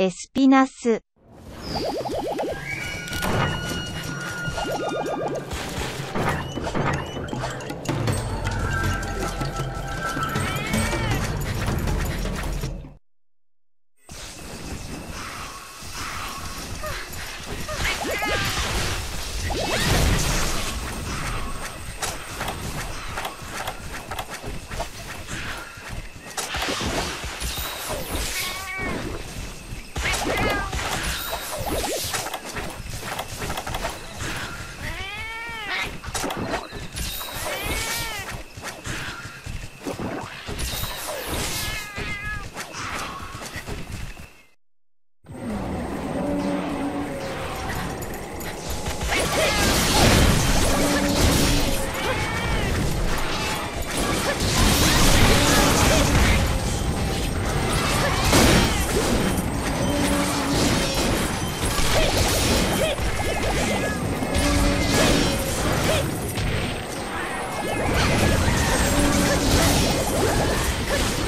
エスピナス Thank you.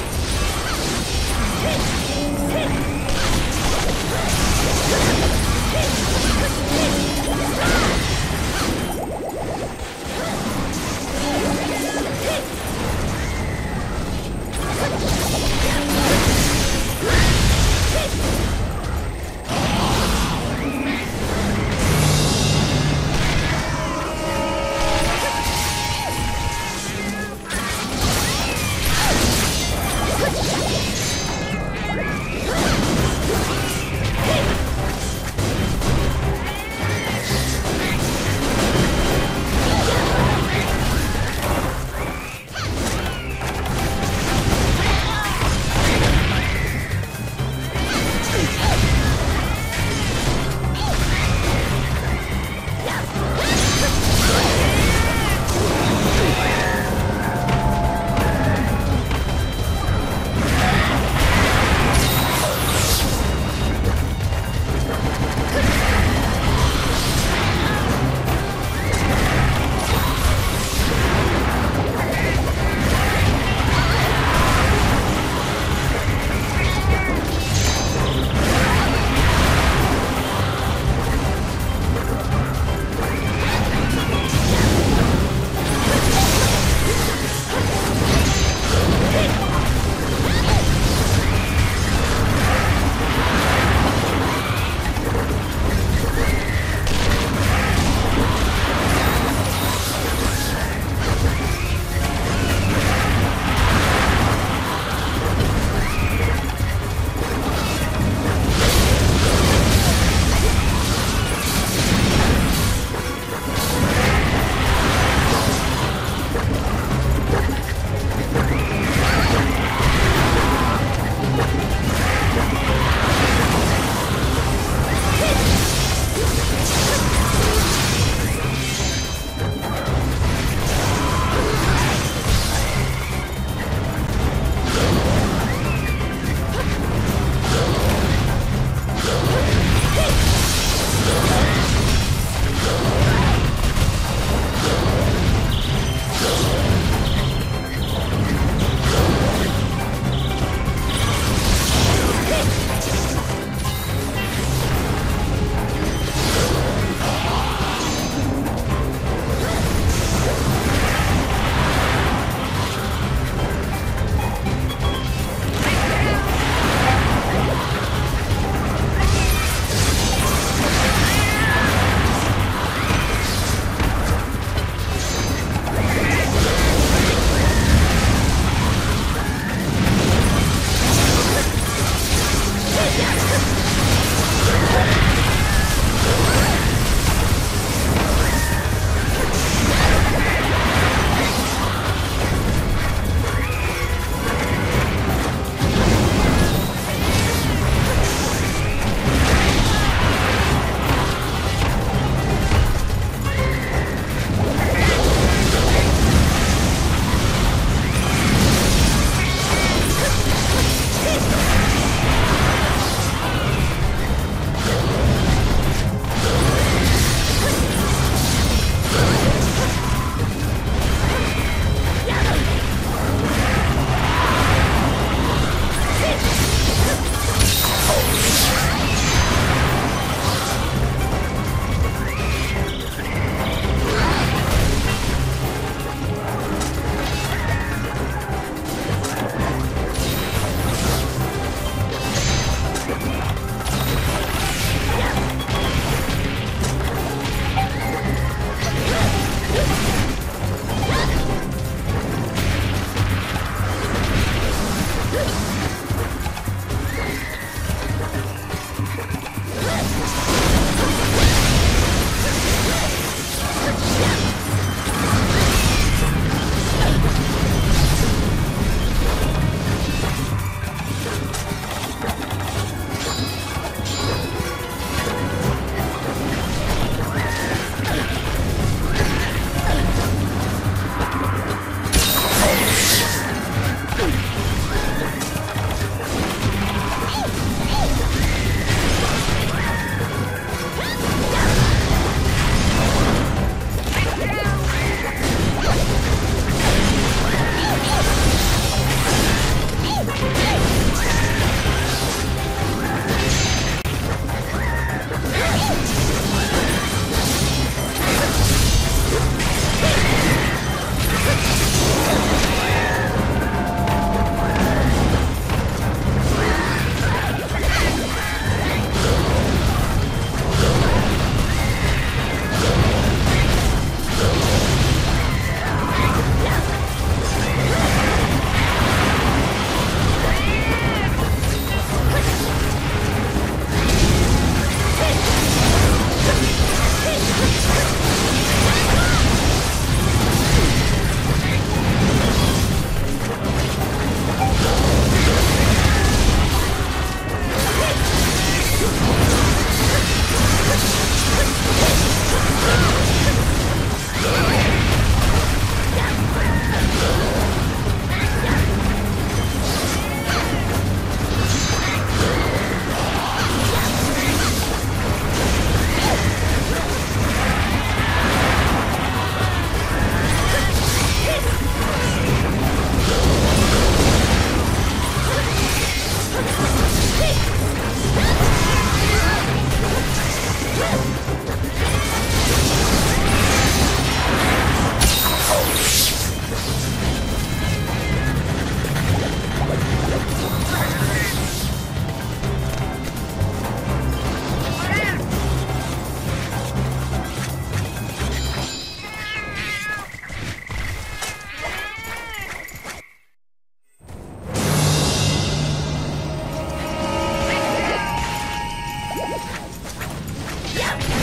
Yeah.